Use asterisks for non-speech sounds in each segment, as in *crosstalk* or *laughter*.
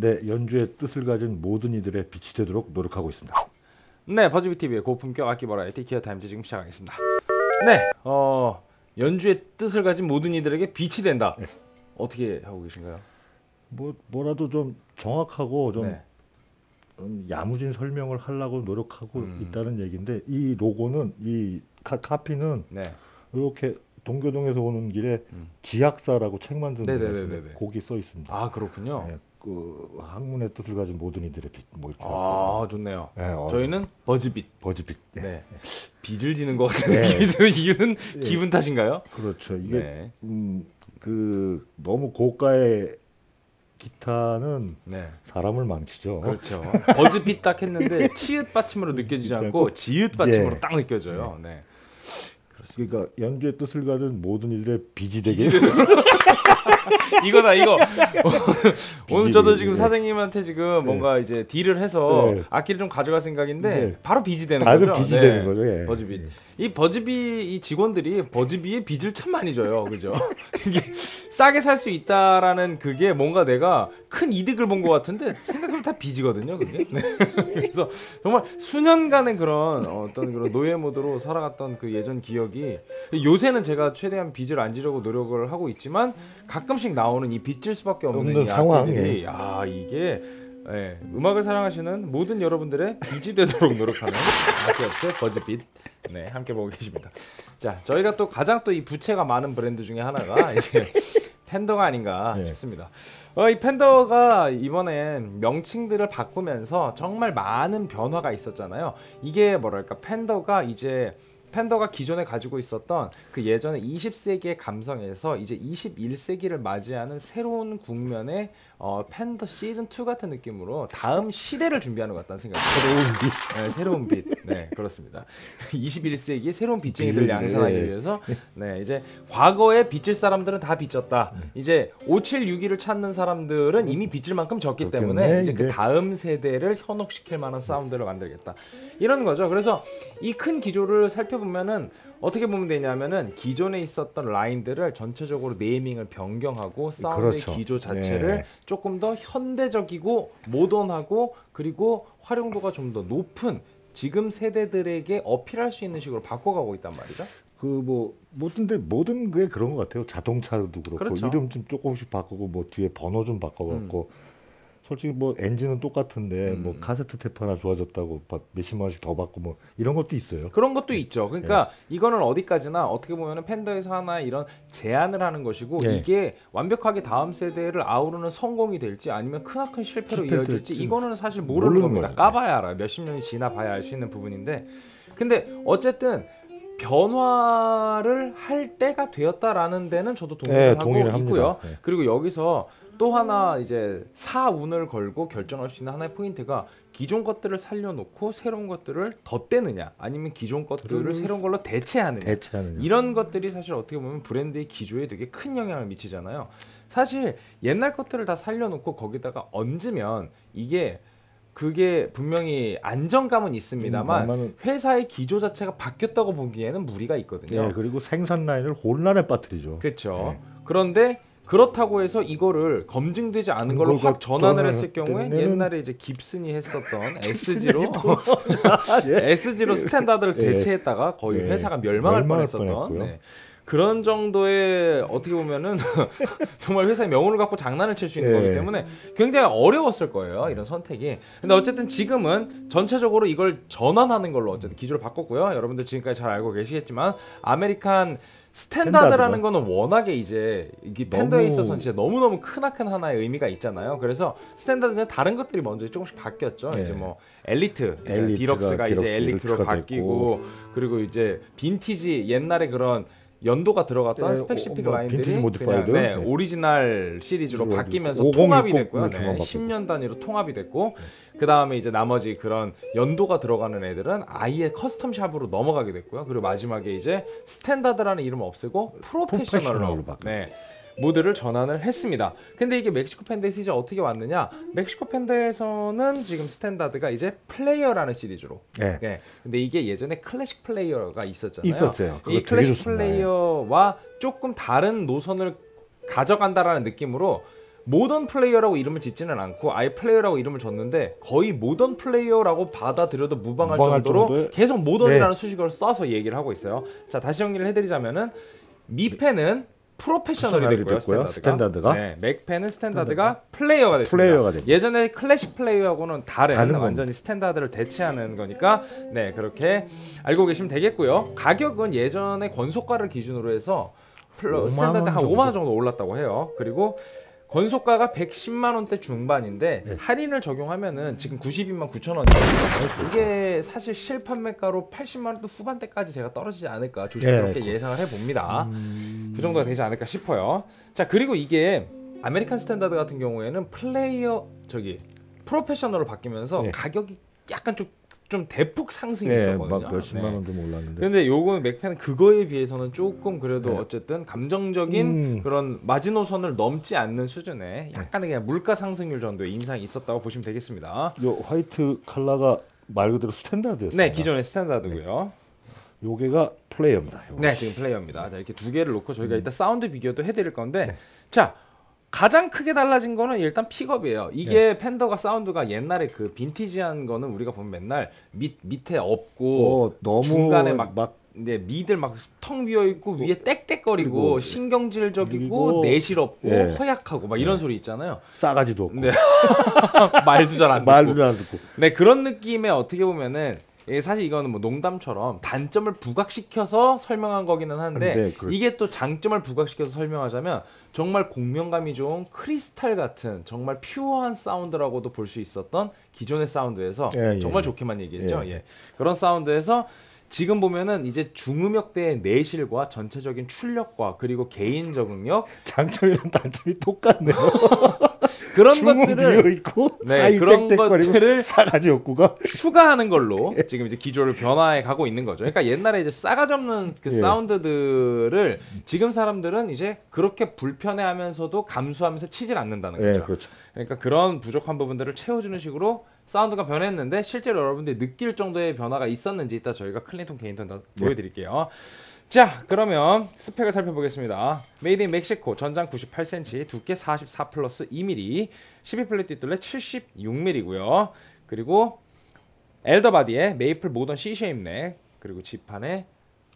내 연주의 뜻을 가진 모든 이들의 빛이 되도록 노력하고 있습니다. 네, 버즈비 TV의 고품격 악기 버라이어티 기어 타임즈 지금 시작하겠습니다. 네, 어 연주의 뜻을 가진 모든 이들에게 빛이 된다. 네. 어떻게 하고 계신가요? 뭐 뭐라도 좀 정확하고 좀, 네. 좀 야무진 설명을 하려고 노력하고 음. 있다는 얘기인데 이 로고는 이 카, 카피는 네. 이렇게 동교동에서 오는 길에 음. 지학사라고 책 만드는 데가 네네네네네. 있습니다. 거기 써 있습니다. 아 그렇군요. 네, 그 학문의 뜻을 가진 모든 이들의 빛, 뭐 이렇게. 아 좋네요. 네, 어, 저희는 버즈빛. 버즈빛. 네. 네. 빚을 지는 것 같은 네. *laughs* 이유는 네. 기분 탓인가요? 그렇죠. 이게 네. 음, 그 너무 고가의 기타는 네. 사람을 망치죠. 그렇죠. 버즈빛 딱 했는데 *laughs* 치읓 받침으로 느껴지지 않고 지읒 받침으로 예. 딱 느껴져요. 네. 그러니까 연주의 뜻을 가진 모든 이들의 빚이 되게 *laughs* *laughs* 이거다 이거 *laughs* 오늘 저도 지금 네. 사장님한테 지금 뭔가 이제 딜을 해서 네. 악기를 좀 가져갈 생각인데 네. 바로 빚이 되는 다들 거죠. 빚이 네. 되는 거죠. 예. 버즈빗. 예. 이 버즈비 이 직원들이 버즈비에 빚을 참 많이 져요. 그죠? *laughs* 이게 싸게 살 수 있다라는 그게 뭔가 내가 큰 이득을 본 것 같은데 생각하면 다 빚이거든요. 그게. 네. 그래서 정말 수년간의 그런 어떤 그런 노예 모드로 살아갔던 그 예전 기억이 요새는 제가 최대한 빚을 안 지려고 노력을 하고 있지만 가끔씩 나오는 이 빚질 수밖에 없는 없는 이 상황, 악기들이 아 이게 예, 음악을 사랑하시는 모든 여러분들의 빚이 되도록 노력하는 아시아의 버즈빛 네 함께 보고 계십니다. 자 저희가 또 가장 또 이 부채가 많은 브랜드 중에 하나가 이제 팬더가 아닌가 네. 싶습니다. 어, 이 팬더가 이번엔 명칭들을 바꾸면서 정말 많은 변화가 있었잖아요. 이게 뭐랄까 팬더가 이제 팬더가 기존에 가지고 있었던 그 예전에 20세기의 감성에서 이제 21세기를 맞이하는 새로운 국면의 어, 팬더 시즌 2 같은 느낌으로 다음 시대를 준비하는 것 같다는 생각이 들어요. 네, 새로운 빛. 네, 그렇습니다. *laughs* 21세기의 새로운 빚쟁이들 양산하기 네. 위해서 네, 이제 과거에 빚질 사람들은 다 빚졌다. 이제 5761을 찾는 사람들은 이미 빚질 만큼 졌기 때문에 때문에 이제 그 다음 세대를 현혹시킬 만한 사운드를 만들겠다. 이런 거죠. 그래서 이 큰 기조를 살펴보면은 어떻게 보면 되냐면은 기존에 있었던 라인들을 전체적으로 네이밍을 변경하고 사운드의 그렇죠. 기조 자체를 네. 조금 더 현대적이고 모던하고 그리고 활용도가 좀 더 높은 지금 세대들에게 어필할 수 있는 식으로 바꿔가고 있단 말이죠. 그뭐 뭐든데 모든 게 그런 것 같아요. 자동차도 그렇고 그렇죠. 이름 좀 조금씩 바꾸고 뭐 뒤에 번호 좀 바꿔갖고 솔직히 뭐 엔진은 똑같은데 뭐 음. 카세트 테이프 하나 좋아졌다고 바- 몇십만 원씩 더 받고 뭐 이런 것도 있어요. 그런 것도 있죠. 그러니까 예. 이거는 어디까지나 어떻게 보면은 팬더에서 하나 이런 제안을 하는 것이고 예. 이게 완벽하게 다음 세대를 아우르는 성공이 될지 아니면 크나큰 실패로 실패 이어질지 이거는 사실 모르는, 겁니다. 거예요. 까봐야 알아요. 몇십 년이 지나 봐야 알 수 있는 부분인데 근데 어쨌든 변화를 할 때가 되었다라는 데는 저도 동의를 네, 하고 동의를. 있고요. 네. 그리고 여기서 또 하나 이제 사운을 걸고 결정할 수 있는 하나의 포인트가 기존 것들을 살려놓고 새로운 것들을 덧대느냐 아니면 기존 것들을 새로운 걸로 대체하느냐 대체하는 이런 것들이 사실 어떻게 보면 브랜드의 기조에 되게 큰 영향을 미치잖아요. 사실 옛날 것들을 다 살려놓고 거기다가 얹으면 이게 그게 분명히 안정감은 있습니다만 음, 회사의 기조 자체가 바뀌었다고 보기에는 무리가 있거든요. 예, 그리고 생산 라인을 혼란에 빠뜨리죠. 그렇죠. 네. 그런데 그렇다고 해서 이거를 검증되지 않은 걸로 확 전환을 했을 경우에 옛날에 이제 깁슨이 했었던 *laughs* SG로 *laughs* 예. SG로 스탠다드를 예. 대체했다가 거의 예. 회사가 멸망할 뻔했었던. 네. 그런 정도의 어떻게 보면은 *laughs* 정말 회사의 명운을 갖고 장난을 칠 수 있는 예. 거기 때문에 굉장히 어려웠을 거예요 이런 선택이 근데 어쨌든 지금은 전체적으로 이걸 전환하는 걸로 어쨌든 기조를 바꿨고요 여러분들 지금까지 잘 알고 계시겠지만 아메리칸 스탠다드라는. 거는 워낙에 이제 이게 팬더에 너무- 있어서는 진짜 너무 너무 크나큰 하나의 의미가 있잖아요. 그래서 스탠다드는 다른 것들이 먼저 조금씩 바뀌었죠. 네. 이제 뭐 엘리트, 이제 디럭스가 이제 디럭스, 엘리트로 엘리트가 바뀌고 그리고 이제 빈티지 옛날에 그런 연도가 들어갔던 네, specific 어, 뭐 라인들이 그냥 modified? 네, 네. 오리지널 시리즈로 바뀌면서 5060 통합이 됐고요. 네, 바뀌고. 10년 단위로 통합이 됐고 그 다음에 이제 나머지 그런 연도가 들어가는 애들은 아예 custom shop으로 넘어가게 됐고요. 그리고 마지막에 이제 스탠다드라는 이름을 없애고 프로페셔널로 프로페셔널로. 네, 모드를 전환을 했습니다. 근데 이게 멕시코 팬더에서 이제 어떻게 왔느냐? 멕시코 팬더에서는 지금 스탠다드가 이제 플레이어라는 시리즈로. 예. 네. 근데 이게 예전에 클래식 플레이어가 있었잖아요. 있었어요. 이 클래식 좋습니다. 플레이어와 조금 다른 노선을 가져간다라는 느낌으로 모던 플레이어라고 이름을 짓지는 않고 아예 플레이어라고 이름을 줬는데 거의 모던 플레이어라고 받아들여도 무방할, 무방할 정도로 정도의- 계속 모던이라는 수식어를 써서 얘기를 하고 있어요. 자 다시 정리를 해드리자면은 미펜은 프로페셔널이 됐고요, 됐고요, 스탠다드가. 스탠다드가. 네, 맥펜은 스탠다드가 플레이어가 됐습니다. 플레이어가 됩니다. 예전에 클래식 플레이어하고는 다른, 다른 완전히 스탠다드를 대체하는 거니까 네 그렇게 알고 계시면 되겠고요. 가격은 예전에 권소가를 기준으로 해서 플러, 5만 스탠다드 한원 5만 원 정도 올랐다고 해요. 그리고 권소가가 110만 원대 중반인데 네. 할인을 적용하면은 지금 92만 9천 원이거든요. 이게 사실 실판매가로 80만 원대 후반대까지 제가 떨어지지 않을까 조심스럽게 네. 예상을 해봅니다. 음, 그 정도가 되지 않을까 싶어요. 자 그리고 이게 아메리칸 스탠다드 같은 경우에는 플레이어 저기 프로페셔널로 바뀌면서 네. 가격이 약간 좀, 좀 대폭 상승이 예, 있었거든요. 막 몇십만 네. 원좀 올랐는데. 근데 요거 맥펜은 그거에 비해서는 조금 그래도 네. 어쨌든 감정적인 음. 그런 마지노선을 넘지 않는 수준의 약간의 그냥 물가 상승률 정도의 인상이 있었다고 보시면 되겠습니다. 요 화이트 컬러가 말 그대로 스탠다드였어요. 네, 기존의 스탠다드고요. 요게가 플레이어입니다. 요거. 네, 지금 플레이어입니다. 자, 이렇게 두 개를 놓고 저희가 이따 사운드 비교도 해드릴 건데, 네. 자 가장 크게 달라진 거는 일단 픽업이에요. 이게 팬더가 사운드가 옛날에 그 빈티지한 거는 우리가 보면 맨날 밑 밑에 없고 어, 중간에 막- 막 이제 middle 막 텅 비어 있고 위에 땡땡거리고 그리고- 신경질적이고 내실없고 예. 허약하고 막 이런 소리 있잖아요. 싸가지도 없고 네. *laughs* 말도 잘 안 듣고. *laughs* 말도 안 듣고 네 그런 느낌의 어떻게 보면은 이게 사실 이거는 뭐 농담처럼 단점을 부각시켜서 설명한 거기는 한데 네, 그렇- 이게 또 장점을 부각시켜서 설명하자면 정말 공명감이 좋은 크리스탈 같은 정말 pure한 사운드라고도 볼 수 있었던 기존의 사운드에서 예, 예, 정말 예. 좋게만 얘기했죠. 예. 예. 그런 사운드에서 지금 보면은 이제 중음역대의 내실과 전체적인 출력과 그리고 개인 적응력 *laughs* 장점이랑 단점이 똑같네요. *laughs* 그런 것들을 비어 있고 네, 그런 것들을 *laughs* 싸가지 없고가 추가하는 걸로 지금 이제 기조를 변화해 가고 있는 거죠. 그러니까 옛날에 이제 싸가지 없는 그 예. 사운드들을 지금 사람들은 이제 그렇게 불편해하면서도 감수하면서 치질 않는다는 예, 거죠. 그렇죠. 그러니까 그런 부족한 부분들을 채워주는 식으로 사운드가 변했는데 실제로 여러분들이 느낄 정도의 변화가 있었는지 이따 저희가 clean tone gain tone 다 네. 보여드릴게요. 자 그러면 스펙을 살펴보겠습니다. made in Mexico 전장 98cm 두께 44 플러스 2mm 12프렛 뒷둘레 76mm고요. 그리고 엘더바디에 메이플 모던 C 쉐입 넥 그리고 지판에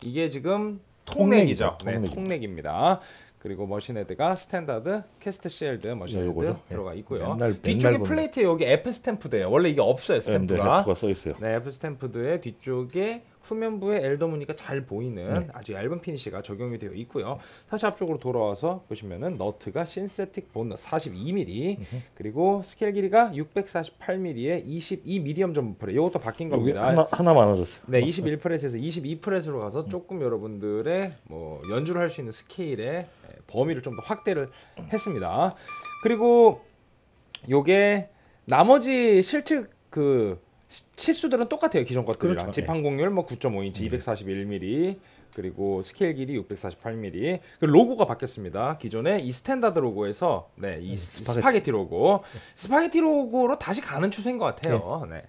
이게 지금 통넥이죠. 통넥이죠, 네, 통넥. 통넥입니다. 그리고 machine head가 standard cast sealed machine head? 네. 들어가 있고요. 맨날- 뒤쪽에 맨날 보는 plate에 여기 F stamped예요. 원래 이게 없어요 네, 스탬프가. F가 써 있어요. 네, F 스탬프드의 뒤쪽에 후면부에 alder 무늬가 잘 보이는 네. 아주 얇은 finish가 적용이 되어 있고요. 다시 앞쪽으로 돌아와서 보시면은 너트가 synthetic bone 너트 42mm 그리고 스케일 길이가 648mm에 22 medium jumbo fret. 이것도 바뀐 겁니다. 하나 하나 많아졌어요. 네, 21프렛에서 22프렛으로 가서 조금 여러분들의 뭐 연주를 할 수 있는 스케일의 범위를 좀 더 확대를 했습니다. 그리고 요게 나머지 실측 그 시- 치수들은 똑같아요 기존 것들이랑 그렇죠. 지판 곡률 뭐 9.5인치 네. 241mm 그리고 스케일 길이 648mm 그 로고가 바뀌었습니다 기존에 이 standard 로고에서 네이 네, 스파게티. 스파게티. 로고 스파게티 로고로 다시 가는 추세인 것 같아요 네.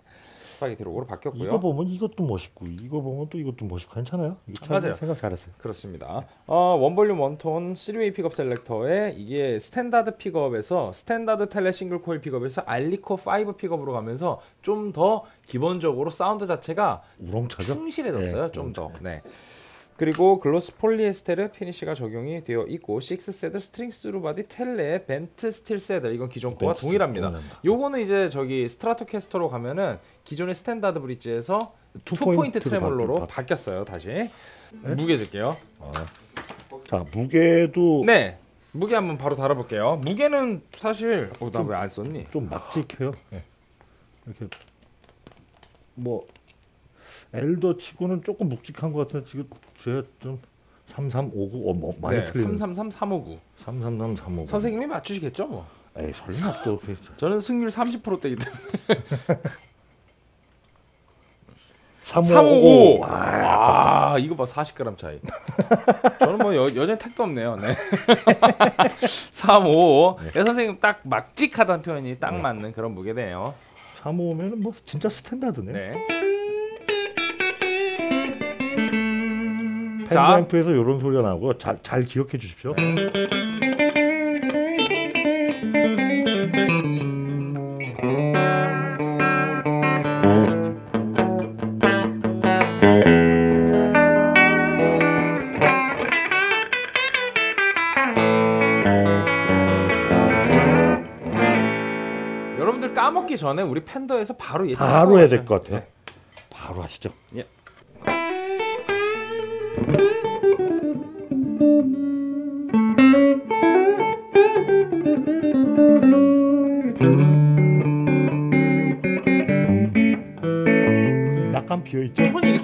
스파게티 로고로 바뀌었고요 이거 보면 이것도 멋있고 이거 보면 또 이것도 멋있고 괜찮아요. 맞아요. 생각 잘했어요. 그렇습니다. 어, one volume one tone 3way pickup selector에 이게 standard pickup에서 standard tele single coil pickup에서 alnico 5 pickup으로 가면서 좀 더 기본적으로 사운드 자체가 우렁차죠. 충실해졌어요. 네, 좀 더. 네. 그리고 gloss 폴리에스테르 finish가 적용이 되어 있고 six saddle string through body tele bent steel saddle 이건 기존 거와 동일합니다. 요거는 이제 저기 스트라토캐스터로 가면은 기존의 standard bridge에서 two, two point point로 트레몰로로 바- 바뀌었어요. 다시 무게 줄게요. 아. 자 무게도 네. 무게 한번 바로 달아볼게요. 무게는 사실 어, 나 왜 안 썼니? 좀 묵직해요. 예. 이렇게 뭐 엘더 치고는 조금 묵직한 것 같은데 지금 제가 좀 3359, 어, 뭐 많이 네, 틀리는 333 359. 333 359. 선생님이 맞추시겠죠, 뭐. 에이 설마 또 *laughs* 저는 승률 30%대기 때문에 *laughs* 355. 355. 아, 아, 이거 봐 40g 차이. 저는 뭐 여, 여전히 택도 없네요. 네. *laughs* 355. 네. 선생님 딱 막직하다는 표현이 딱 네. 맞는 그런 무게네요. 355면은 뭐 진짜 스탠다드네. 네. 팬장프에서 이런 소리가 나고 잘, 잘 기억해 주십시오. 여러분들 까먹기 전에 우리 팬더에서 바로 예측 바로 해야 될 것 같아요. 네. 바로 하시죠. 예. 약간 비어 있죠. 톤이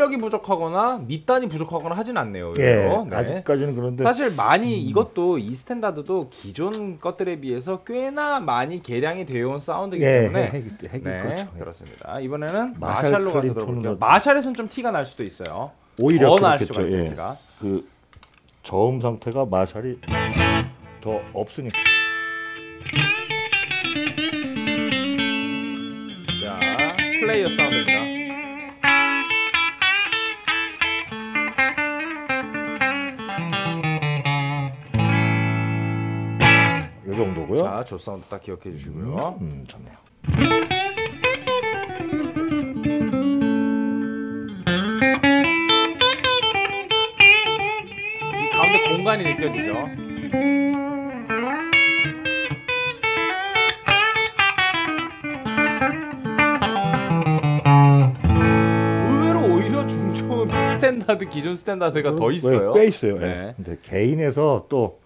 뭐 출력이 부족하거나 밑단이 부족하거나 하진 않네요. 예. 네. 아직까지는 그런데 사실 많이 이것도 이 standard도 기존 것들에 비해서 꽤나 많이 개량이 되어 온 사운드이기 예, 때문에 핵, 핵, 핵, 네, 그렇죠. 예. 그렇습니다. 이번에는 마샬 마샬로 가서 들어볼게요. 마샬에서는 좀 티가 날 수도 있어요. 오히려 더 날 수가 그렇겠죠. 있어요. 예. 그 저음 상태가 마샬이 더 없으니까. 자, 플레이어 사운드입니다. 이 정도고요. 자, 조 사운드 딱 기억해 주시고요. 음, 좋네요. 이 가운데 공간이 느껴지죠. 의외로 오히려 중촌 standard 기존 standard가 더 있어요. 꽤 있어요. 예. 네. 근데 gain에서 또좀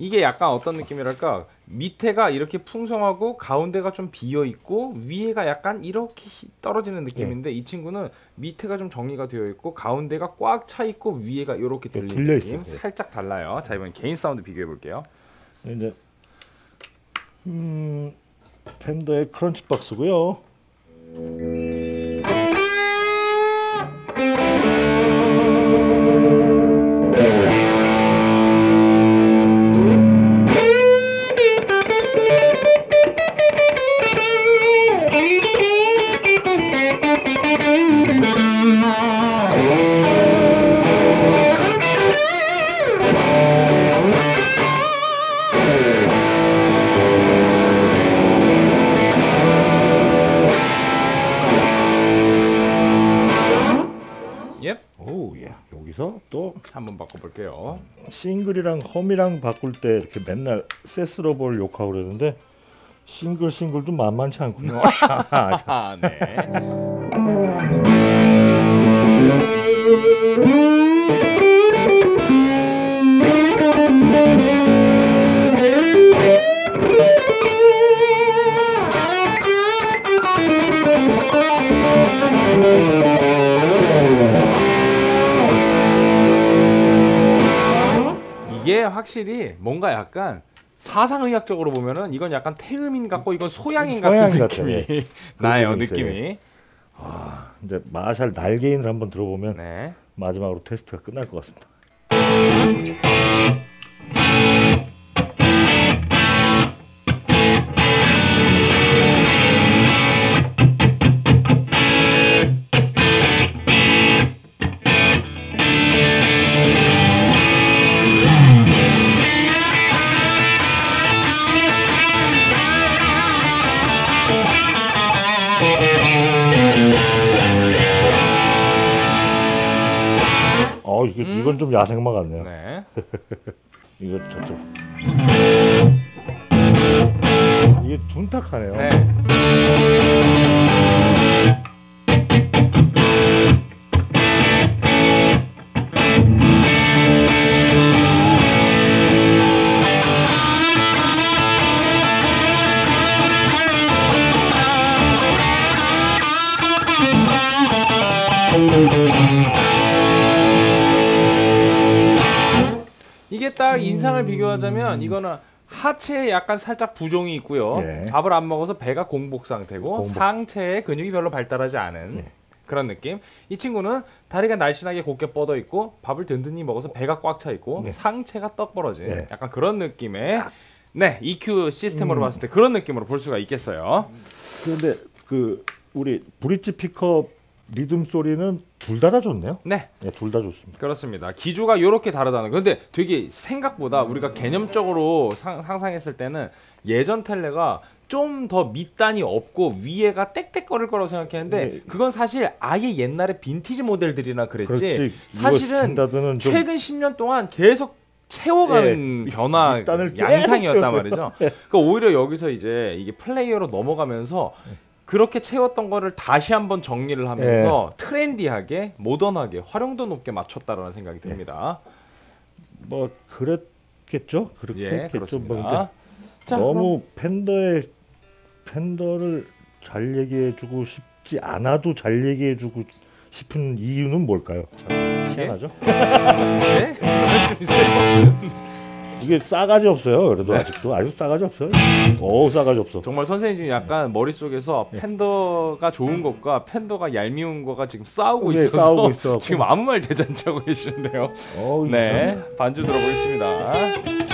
이게 약간 어떤 느낌이랄까 밑에가 이렇게 풍성하고 가운데가 좀 비어 있고 위에가 약간 이렇게 히- 떨어지는 느낌인데 이 친구는 밑에가 좀 정리가 되어 있고 가운데가 꽉 차 있고 위에가 이렇게 들리는 들려 느낌 있어요. 예. 살짝 달라요. 자 이번 gain 사운드 비교해 볼게요. 이제 음, 팬더의 크런치 박스고요. 예, 오, 예. 여기서 또 한번 바꿔볼게요. 싱글이랑 험이랑 바꿀 때 이렇게 맨날 세스러버를 욕하고 그러는데 싱글 싱글도 만만치 않군요. *laughs* 아, 네. *laughs* 이게 확실히 뭔가 약간 사상의학적으로 보면은 이건 약간 태음인 같고 이건 소양인 같은 소양 같아요, 느낌이 *laughs* 나요 느낌이 있어요. 느낌이. 아, 이제 마샬 날개인을 한번 들어보면 네. 마지막으로 테스트가 끝날 것 같습니다. 야생마 같네요. 네. *laughs* 이거 저쪽. 이게 둔탁하네요. 네. 딱 인상을 비교하자면 이거는 하체에 약간 살짝 부종이 있고요. 네. 밥을 안 먹어서 배가 공복 상태고 공복. 상체에 근육이 별로 발달하지 않은 네. 그런 느낌. 이 친구는 다리가 날씬하게 곧게 뻗어 있고 밥을 든든히 먹어서 배가 꽉 차 있고 네. 상체가 떡 벌어진 네. 약간 그런 느낌의 네 EQ 시스템으로 음. 봤을 때 그런 느낌으로 볼 수가 있겠어요. 그런데 그 우리 브릿지 픽업 리듬 소리는 둘 다 다 좋네요. 네. 네, 둘 다 좋습니다. 그렇습니다. 기조가 이렇게 다르다는 거. 근데 되게 생각보다 우리가 개념적으로 상, 상상했을 때는 예전 텔레가 좀 더 밑단이 없고 위에가 땡땡거릴 거라고 생각했는데 네. 그건 사실 아예 옛날에 빈티지 모델들이나 그랬지 그렇지. 사실은 좀 최근 10년 동안 계속 채워가는 예, 변화 양상이었단. 말이죠. *laughs* 그러니까 오히려 여기서 이제 이게 플레이어로 넘어가면서 그렇게 채웠던 거를 다시 한번 정리를 하면서 예. 트렌디하게 모던하게 활용도 높게 맞췄다라는 생각이 예. 듭니다. 뭐 그랬겠죠. 그렇게 예, 했겠죠. 뭐 근데. 자, 너무 팬더의 팬더를 잘 얘기해주고 싶지 않아도 잘 얘기해주고 싶은 이유는 뭘까요? 참 희한하죠. 네? 말씀이세요? 이게 싸가지 없어요. 그래도 아직도 아직 싸가지 없어요. 어 싸가지 없어. 정말 선생님 지금 약간 머릿속에서 예. 팬더가 좋은 것과 팬더가 얄미운 거가 지금 싸우고 네, 있어서 싸우고 있어. *laughs* 지금 아무 말 대잔치 하고 계시는데요. 어, 네, 반주 들어보겠습니다.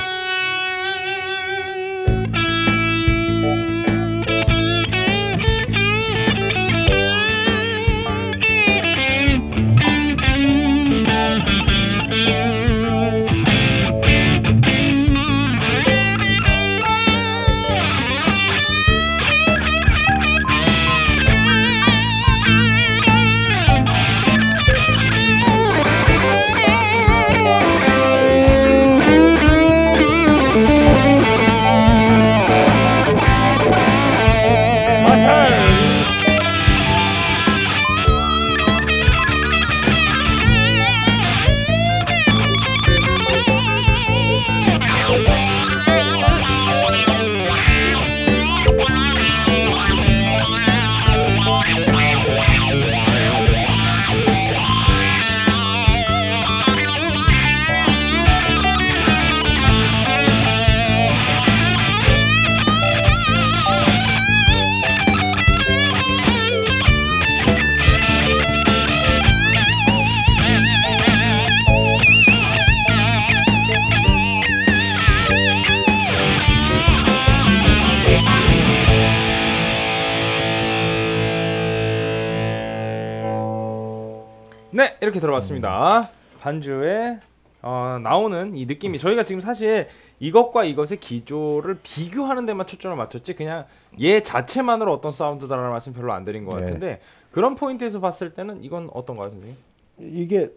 들어봤습니다. 반주에 어, 나오는 이 느낌이 저희가 지금 사실 이것과 이것의 기조를 비교하는 데만 초점을 맞췄지 그냥 얘 자체만으로 어떤 사운드다라는 말씀 별로 안 드린 것 네. 같은데 그런 포인트에서 봤을 때는 이건 어떤가요, 선생님? 이게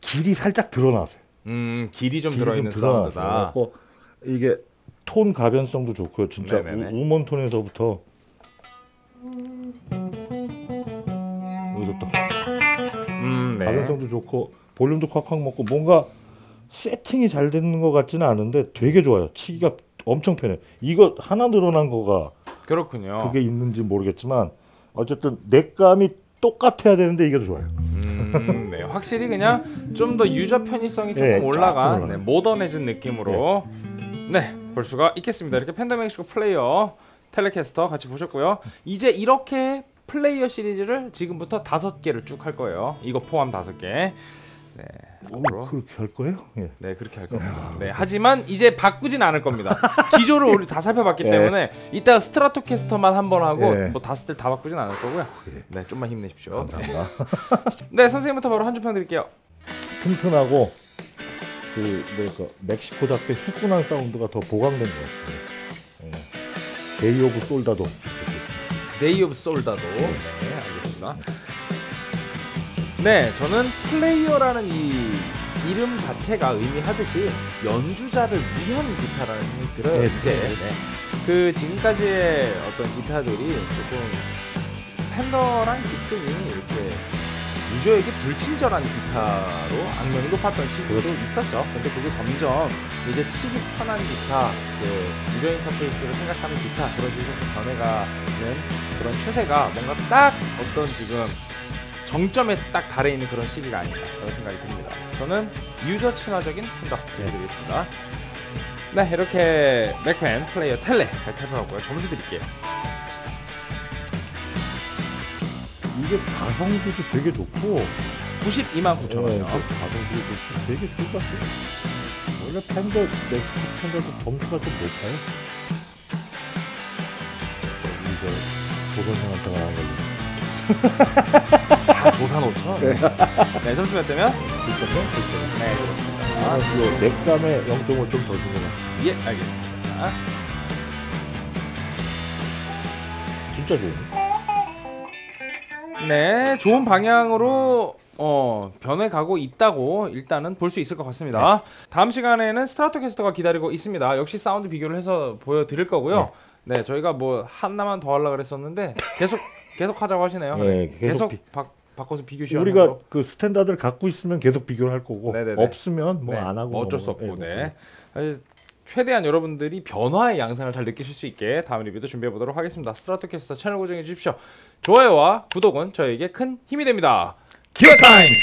길이 살짝 드러나세요. 음, 길이 좀 길이 들어있는 사운드다. 이게 톤 가변성도 좋고요. 진짜 우, 네네네. 우먼 톤에서부터 여기서 또 음, 네. 가변성도 좋고 볼륨도 콱콱 먹고 뭔가 세팅이 잘 되는 것 같지는 않은데 되게 좋아요. 치기가 엄청 편해. 이거 하나 늘어난 거가 그렇군요. 그게 있는지 모르겠지만 어쨌든 넥감이 똑같아야 되는데 이게 더 좋아요. 음, 네, 확실히 그냥 좀 더 유저 편의성이 조금 네, 올라간 네, 모던해진 느낌으로 네, 볼 수가 있겠습니다. 이렇게 팬더맥시코 플레이어 텔레캐스터 같이 보셨고요. 이제 이렇게 플레이어 시리즈를 지금부터 다섯 개를 쭉 할 거예요. 이거 포함 다섯 개. 네. 오, 그렇게 할 거예요? 예. 네 그렇게 할 겁니다. 네 하지만 이제 바꾸진 않을 겁니다. 기조를 우리 다 살펴봤기 *laughs* 예. 때문에 이따 스트라토캐스터만 한 번 하고 예. 뭐 다섯 대 다 바꾸진 않을 거고요. 예. 네 좀만 힘내십시오. 감사합니다. *laughs* 네 선생님부터 바로 한 줄 평 드릴게요. 튼튼하고 그 뭐랄까 멕시코답게 후끈한 사운드가 더 보강된 것 같아요. 예. Day of Soldado Day of Soldado 네 알겠습니다. 네 저는 플레이어라는 이 이름 자체가 의미하듯이 연주자를 위한 기타라는 생각이 들어요. 네, 이제 네. 네. 그 지금까지의 어떤 기타들이 조금 펜더랑 깁슨이 유저에게 불친절한 기타로 악명이 높았던 시기도 그렇죠. 있었죠. 근데 그게 점점 이제 치기 편한 기타, 그 유저 인터페이스를 생각하는 기타 그런 식으로 변해가는 그런 추세가 뭔가 딱 어떤 지금 정점에 딱 달해 있는 그런 시기가 아닌가 그런 생각이 듭니다. 저는 유저 친화적인 팬더 드리겠습니다. 네 이렇게 맥펜 플레이어 텔레 같이 살펴봤고요. 점수 드릴게요. 이게 가성비도 되게 좋고 92만 9천 예, 원이요. 그 가성비도 좋고 되게 좋은 것 같아요. 원래 팬더 멕시코 팬더도 점수가 좀 높아요. 이거 조선생한테가 한 걸로. 아, 조산 5천. 네. 점수 몇 대면? 그렇다면 그렇죠. 네 그렇습니다. 아, 이거 넥감에 0.5 좀 더 주는 것 같아요. 예 알겠습니다. 진짜 좋네. 네, 좋은 방향으로 어, 변해가고 있다고 일단은 볼 수 있을 것 같습니다. 다음 시간에는 스트라토캐스터가 기다리고 있습니다. 역시 사운드 비교를 해서 보여드릴 거고요. 네, 저희가 뭐 하나만 더 하려 그랬었는데 계속 계속 하자고 하시네요. 네, 계속 계속 비- 바, 바꿔서 비교 시간 우리가 그 standard를 갖고 있으면 계속 비교를 할 거고 네네네. 없으면 뭐 네, 안 하고 뭐 어쩔 수 넘어가- 없고 예, 네. 아주 최대한 여러분들이 변화의 양상을 잘 느끼실 수 있게 다음 리뷰도 준비해 보도록 하겠습니다. 스트라토캐스터 채널 고정해 주십시오. 좋아요와 구독은 저에게 큰 힘이 됩니다. 기어 타임스.